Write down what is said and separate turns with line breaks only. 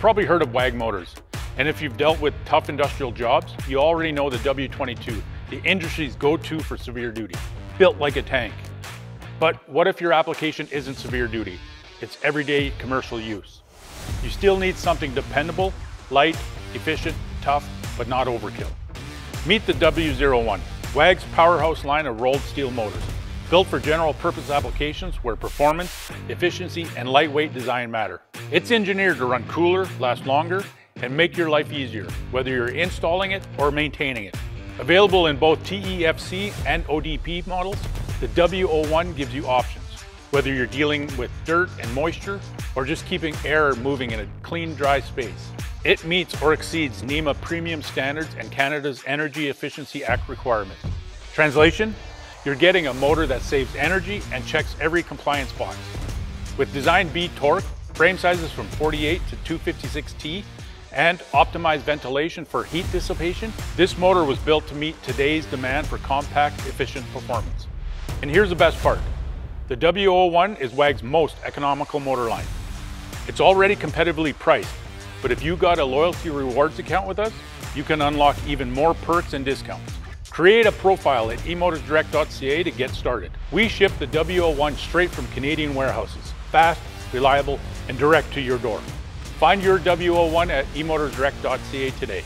probably heard of WEG Motors, and if you've dealt with tough industrial jobs, you already know the W22, the industry's go-to for severe duty, built like a tank. But what if your application isn't severe duty? It's everyday commercial use. You still need something dependable, light, efficient, tough, but not overkill. Meet the W01, WEG's powerhouse line of rolled steel motors, built for general purpose applications where performance, efficiency, and lightweight design matter. It's engineered to run cooler, last longer, and make your life easier, whether you're installing it or maintaining it. Available in both TEFC and ODP models, the W01 gives you options, whether you're dealing with dirt and moisture or just keeping air moving in a clean, dry space. It meets or exceeds NEMA premium standards and Canada's Energy Efficiency Act requirements. Translation, you're getting a motor that saves energy and checks every compliance box. With design B torque, frame sizes from 48 to 256T, and optimized ventilation for heat dissipation, this motor was built to meet today's demand for compact, efficient performance. And here's the best part. The W01 is WEG's most economical motor line. It's already competitively priced, but if you got a loyalty rewards account with us, you can unlock even more perks and discounts. Create a profile at emotorsdirect.ca to get started. We ship the W01 straight from Canadian warehouses, fast, reliable, and direct to your door. Find your W01 at emotorsdirect.ca today.